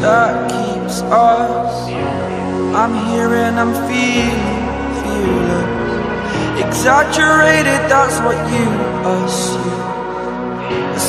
that keeps us. I'm here and I'm feeling fearless. Exaggerated, that's what you assume.